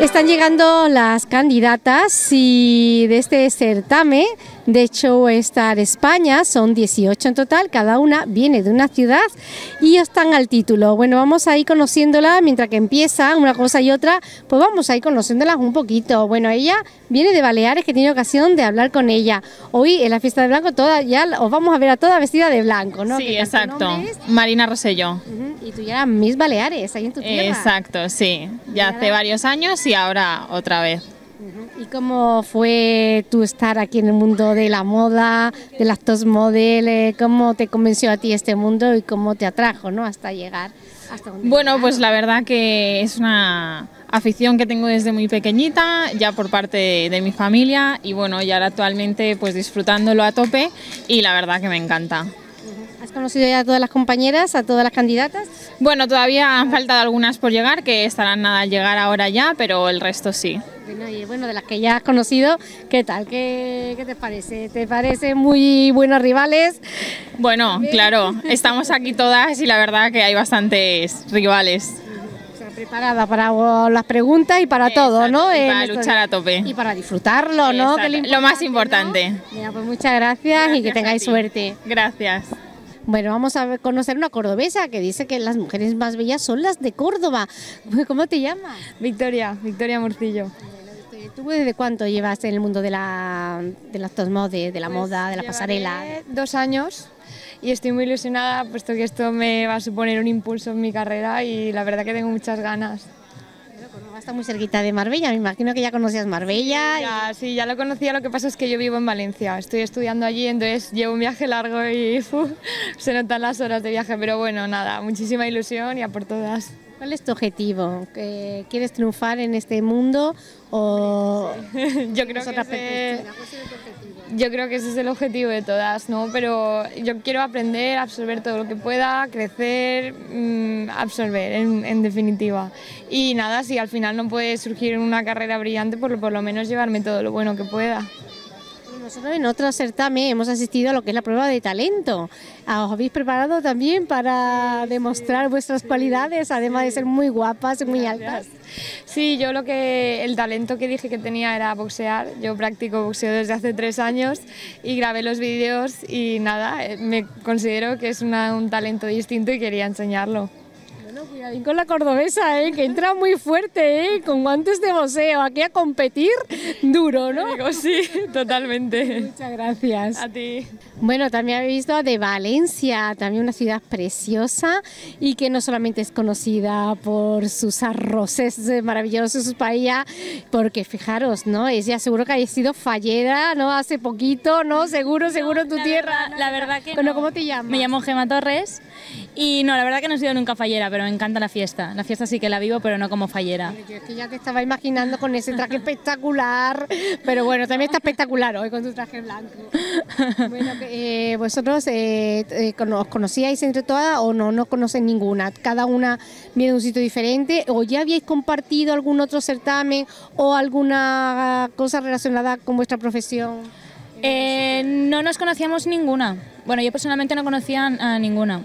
Están llegando las candidatas y de este certamen de hecho Star España, son 18 en total, cada una viene de una ciudad y están al título. Bueno, vamos a ir conociéndola mientras que empieza una cosa y otra, pues vamos a ir conociéndolas un poquito. Bueno, ella viene de Baleares, que tiene ocasión de hablar con ella. Hoy en la fiesta de blanco toda, ya os vamos a ver a toda vestida de blanco, ¿no? Sí, exacto. Marina Roselló. Y tú ya eras Miss Baleares, ahí en tu tierra. Exacto, sí. Ya hace varios años y ahora otra vez. ¿Y cómo fue tu estar aquí en el mundo de la moda, de las dos model? ¿Cómo te convenció a ti este mundo y cómo te atrajo ¿no? hasta llegar? Hasta bueno, pues la verdad que es una afición que tengo desde muy pequeñita, ya por parte de mi familia y bueno, ya actualmente pues disfrutándolo a tope y la verdad que me encanta. ¿Has conocido ya a todas las compañeras, a todas las candidatas? Bueno, todavía han faltado algunas por llegar, que estarán nada al llegar ahora ya, pero el resto sí. Bueno, de las que ya has conocido, ¿qué tal? ¿Qué, qué te parece? ¿Te parece muy buenos rivales? Bueno, claro, estamos aquí todas y la verdad que hay bastantes rivales preparada para las preguntas y para todo, ¿no? Y para luchar a tope. Y para disfrutarlo, ¿no? lo, más importante. pues muchas gracias y que tengáis suerte. Gracias. Bueno, vamos a conocer una cordobesa que dice que las mujeres más bellas son las de Córdoba. ¿Cómo te llamas? Victoria, Victoria Murcillo. ¿Tú desde cuánto llevas en el mundo de la, de las de, la pues moda, de la pasarela? Dos años y estoy muy ilusionada puesto que esto me va a suponer un impulso en mi carrera y la verdad que tengo muchas ganas. Está muy cerquita de Marbella, me imagino que ya conocías Marbella. Sí, ya, sí, ya lo conocía, lo que pasa es que yo vivo en Valencia, estoy estudiando allí, entonces llevo un viaje largo y se notan las horas de viaje, pero bueno, nada, muchísima ilusión y a por todas. ¿Cuál es tu objetivo? ¿Quieres triunfar en este mundo o yo creo que ese, yo creo que ese es el objetivo de todas, ¿no? Pero yo quiero aprender, absorber todo lo que pueda, crecer, mm, absorber, en, definitiva. Y nada, si al final no puede surgir una carrera brillante, por lo menos llevarme todo lo bueno que pueda. Nosotros en otro certamen hemos asistido a lo que es la prueba de talento. ¿Os habéis preparado también para demostrar vuestras cualidades, además de ser muy guapas, y muy altas? Sí, yo lo que el talento que dije que tenía era boxear. Yo practico boxeo desde hace tres años y grabé los vídeos y nada, eh, me considero que es un talento distinto y quería enseñarlo con la cordobesa, ¿eh? que entra muy fuerte, ¿eh? con guantes de boxeo, aquí a competir duro, ¿no? Digo, sí, totalmente. Muchas gracias. A ti. Bueno, también habéis visto de Valencia, también una ciudad preciosa y que no solamente es conocida por sus arroces maravillosos, sus paellas, porque fijaros, ¿no? Es ya seguro que ha sido fallera, ¿no? Hace poquito, ¿no? Seguro, seguro en tu tierra. la verdad que Bueno, ¿cómo te llamas? Me llamo Gema Torres y no, la verdad que no he sido nunca fallera, pero me encanta la fiesta. La fiesta sí que la vivo, pero no como fallera. es que ya te estaba imaginando con ese traje espectacular, pero bueno, también está espectacular hoy con tu traje blanco. Bueno, eh, vosotros eh, eh, os conocíais entre todas o no, no conocen ninguna. Cada una viene de un sitio diferente o ya habíais compartido algún otro certamen o alguna cosa relacionada con vuestra profesión. no nos conocíamos ninguna. Bueno, yo personalmente no conocía a ninguna.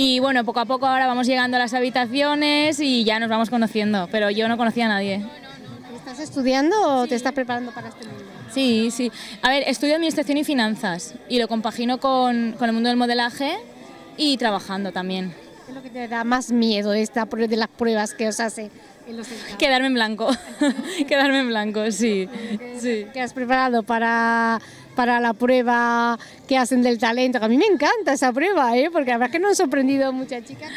Y bueno, poco a poco ahora vamos llegando a las habitaciones y ya nos vamos conociendo, pero yo no conocía a nadie. ¿Estás estudiando o te estás preparando para este mundo? Sí, sí. A ver, estudio Administración y Finanzas y lo compagino con, con el mundo del modelaje y trabajando también. ¿Qué es lo que te da más miedo de, esta, de las pruebas que os hace? Quedarme en blanco, quedarme en blanco, sí. sí. ¿Qué has preparado para para la prueba que hacen del talento, que a mí me encanta esa prueba, ¿eh? porque la verdad es que nos han sorprendido muchas chicas.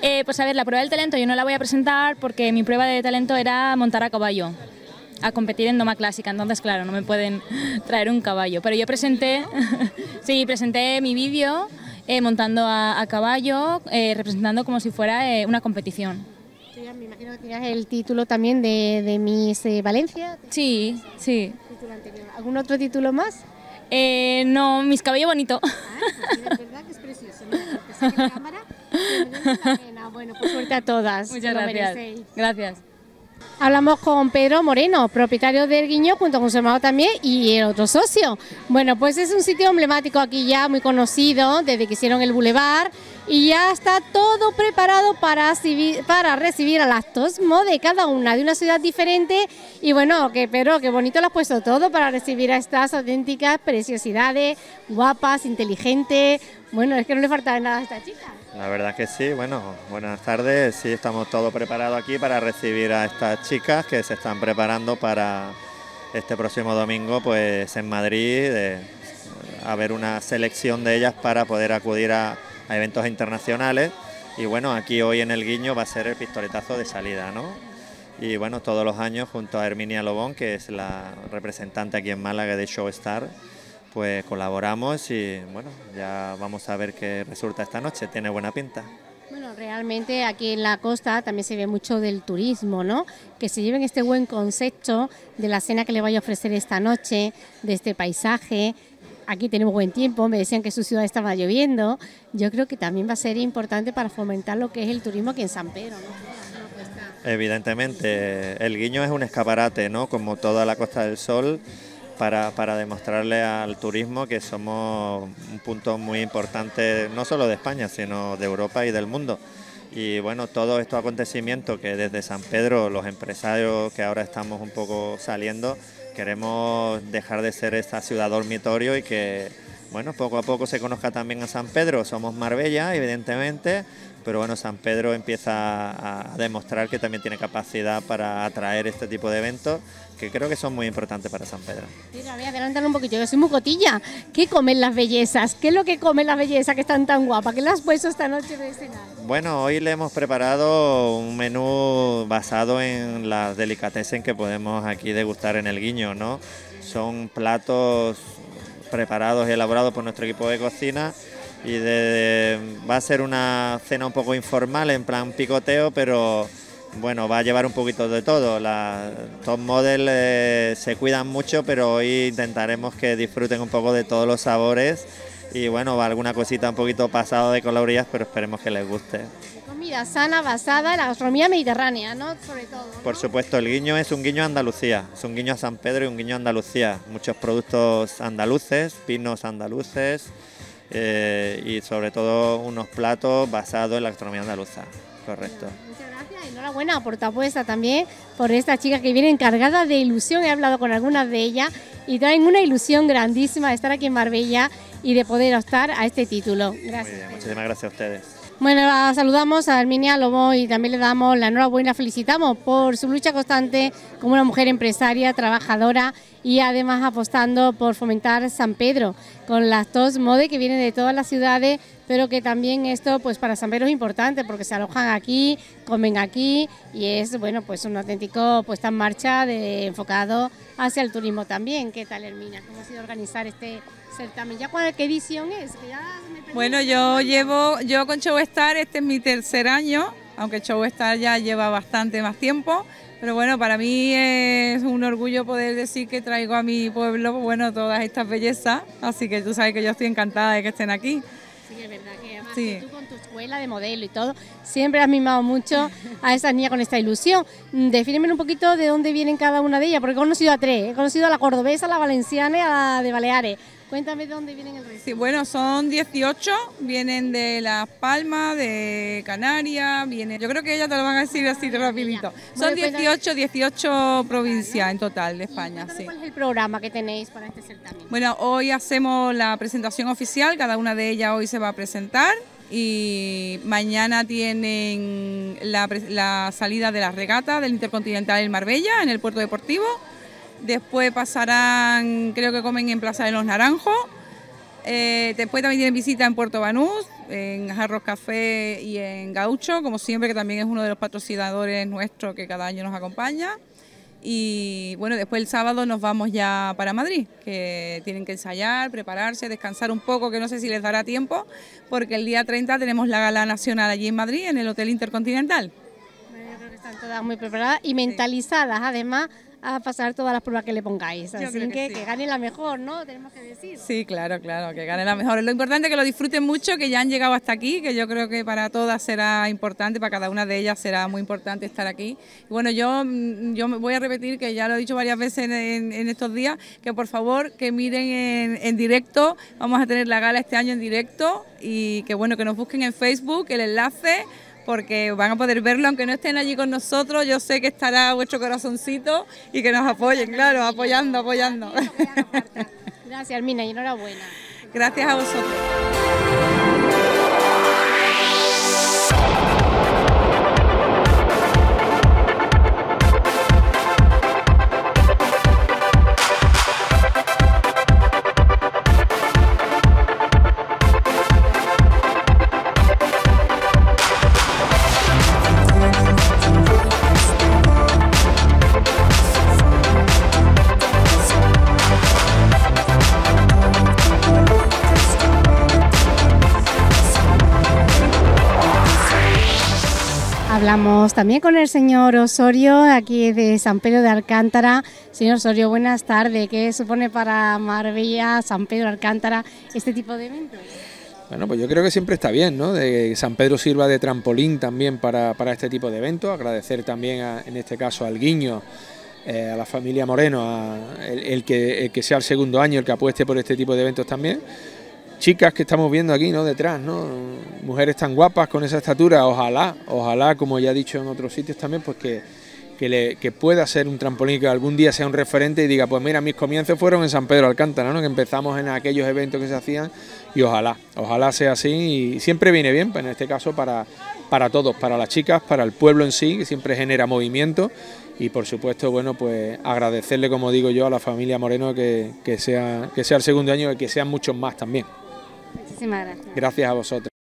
Eh, pues a ver, la prueba del talento yo no la voy a presentar porque mi prueba de talento era montar a caballo a competir en doma clásica, entonces claro, no me pueden traer un caballo, pero yo presenté, sí, presenté mi vídeo eh, montando a, caballo, eh, representando como si fuera una competición. Me imagino que tenías el título también de, de Miss Valencia. Sí, sí. ¿Algún otro título más? Eh, no, mis cabellos bonito. Ah, pues verdad que es precioso. Mira, la cámara. Bueno, pues suerte a todas. Muchas gracias. Gracias. Hablamos con Pedro Moreno, propietario del Guiño, junto con su hermano también y el otro socio. Bueno, pues es un sitio emblemático aquí ya, muy conocido, desde que hicieron el Boulevard y ya está todo preparado para, para recibir a las Tosmo de cada una de una ciudad diferente y bueno, que pero qué bonito lo has puesto todo para recibir a estas auténticas preciosidades, guapas, inteligentes, bueno, es que no le falta nada a esta chica. La verdad que sí, bueno, buenas tardes, sí, estamos todos preparados aquí para recibir a estas chicas que se están preparando para este próximo domingo pues en Madrid, a ver una selección de ellas para poder acudir a a eventos internacionales y bueno, aquí hoy en el Guiño va a ser el pistoletazo de salida, ¿no? Y bueno, todos los años junto a Herminia Lobón, que es la representante aquí en Málaga de Showstar, pues colaboramos y bueno, ya vamos a ver qué resulta esta noche, tiene buena pinta. Bueno, realmente aquí en la costa también se ve mucho del turismo, ¿no? Que se lleven este buen concepto de la cena que le vaya a ofrecer esta noche, de este paisaje, aquí tenemos buen tiempo, me decían que su ciudad estaba lloviendo, yo creo que también va a ser importante para fomentar lo que es el turismo aquí en San Pedro. Evidentemente, el guiño es un escaparate, ¿no? como toda la Costa del Sol, para, para, demostrarle al turismo que somos un punto muy importante, no solo de España, sino de Europa y del mundo. Y bueno, todos estos acontecimientos que desde San Pedro, los empresarios que ahora estamos un poco saliendo, Queremos dejar de ser esta ciudad dormitorio y que, bueno, poco a poco se conozca también a San Pedro. Somos Marbella, evidentemente, pero bueno, San Pedro empieza a demostrar que también tiene capacidad para atraer este tipo de eventos que creo que son muy importantes para San Pedro. Mira, voy a adelantar un poquito, yo soy muy cotilla. ¿Qué comen las bellezas? ¿Qué es lo que comen las bellezas que están tan guapas? ¿Qué le has puesto esta noche de cenar? Bueno, hoy le hemos preparado un menú basado en las delicatessen que podemos aquí degustar en el guiño, ¿no? Son platos preparados y elaborados por nuestro equipo de cocina y va a ser una cena un poco informal en plan picoteo, pero bueno, va a llevar un poquito de todo. Las top model eh, se cuidan mucho, pero hoy intentaremos que disfruten un poco de todos los sabores y bueno, va alguna cosita un poquito pasado de calorías, pero esperemos que les guste. Comida sana basada en la gastronomía mediterránea, ¿no? Sobre todo. Por supuesto, el guiño es un guiño a Andalucía, es un guiño a San Pedro y un guiño a Andalucía. Muchos productos andaluces, pinos andaluces eh, y sobre todo unos platos basados en la gastronomía andaluza. Correcto enhorabuena por tu apuesta también, por esta chica que viene encargada de ilusión. He hablado con algunas de ellas y traen una ilusión grandísima de estar aquí en Marbella y de poder optar a este título. Gracias. muchísimas gracias a ustedes. Bueno, saludamos a Herminia Lobo y también le damos la enhorabuena, felicitamos por su lucha constante como una mujer empresaria, trabajadora y además apostando por fomentar San Pedro con las dos mode que vienen de todas las ciudades, pero que también esto pues para San Pedro es importante porque se alojan aquí, comen aquí y es bueno pues un auténtico puesta en marcha de, enfocado hacia el turismo también. ¿Qué tal Herminia? ¿Cómo ha sido organizar este certamen. ¿Ya cuál, qué edición es? bueno, yo llevo, yo con Showstar, este es mi tercer año, aunque Showstar ya lleva bastante más tiempo, pero bueno, para mí es un orgullo poder decir que traigo a mi pueblo, bueno, todas estas bellezas, así que tú sabes que yo estoy encantada de que estén aquí. Sí, es verdad que además tú con tu escuela de modelo y todo, siempre has mimado mucho a esas niñas con esta ilusión. Defíneme un poquito de dónde vienen cada una de ellas, porque he conocido a tres, he conocido a la cordobesa, a la valenciana y a la de Baleares. Cuéntame de dónde vienen el resto. Sí, bueno, son 18, vienen de Las Palmas, de Canarias, vienen, yo creo que ellas te lo van a decir así de rapidito. Son 18, 18 provincias en total de España, sí. ¿Cuál es el programa que tenéis para este certamen? Bueno, hoy hacemos la presentación oficial, cada una de ellas hoy se va a presentar y mañana tienen la, la salida de la regata del Intercontinental en Marbella, en el puerto deportivo Después pasarán, creo que comen en Plaza de los Naranjos. Eh, después también tienen visita en Puerto Banús, en Jarros Café y en Gaucho, como siempre, que también es uno de los patrocinadores nuestros que cada año nos acompaña. Y bueno, después el sábado nos vamos ya para Madrid, que tienen que ensayar, prepararse, descansar un poco, que no sé si les dará tiempo, porque el día 30 tenemos la gala nacional allí en Madrid, en el Hotel Intercontinental. Yo creo que están todas muy preparadas y mentalizadas, además, a pasar todas las pruebas que le pongáis. Así que, que, gane la mejor, ¿no? Tenemos que decir. Sí, claro, claro, que gane la mejor. Lo importante es que lo disfruten mucho, que ya han llegado hasta aquí, que yo creo que para todas será importante, para cada una de ellas será muy importante estar aquí. bueno, yo, mm, yo voy a repetir, que ya lo he dicho varias veces en, estos días, que por favor que miren en, en directo, vamos a tener la gala este año en directo y que bueno, que nos busquen en Facebook el enlace porque van a poder verlo, aunque no estén allí con nosotros, yo sé que estará vuestro corazoncito y que nos apoyen, claro, apoyando, apoyando. Gracias, Mina, y enhorabuena. Gracias a vosotros. Hablamos también con el señor Osorio, aquí de San Pedro de Alcántara. Señor Osorio, buenas tardes. ¿Qué supone para Marbella, San Pedro de Alcántara, este tipo de eventos? Bueno, pues yo creo que siempre está bien, ¿no? De que San Pedro sirva de trampolín también para, este tipo de eventos. Agradecer también, en este caso, al Guiño, eh, a la familia Moreno, que, el que sea el segundo año el que apueste por este tipo de eventos también chicas que estamos viendo aquí, ¿no? Detrás, ¿no? Mujeres tan guapas con esa estatura, ojalá, ojalá, como ya he dicho en otros sitios también, pues que, que, pueda ser un trampolín, que algún día sea un referente y diga, pues mira, mis comienzos fueron en San Pedro Alcántara, ¿no? Que empezamos en aquellos eventos que se hacían y ojalá, ojalá sea así y siempre viene bien, pues en este caso para, para todos, para las chicas, para el pueblo en sí, que siempre genera movimiento y por supuesto, bueno, pues agradecerle, como digo yo, a la familia Moreno que, sea, que sea el segundo año y que sean muchos más también. Gracias a vosotros.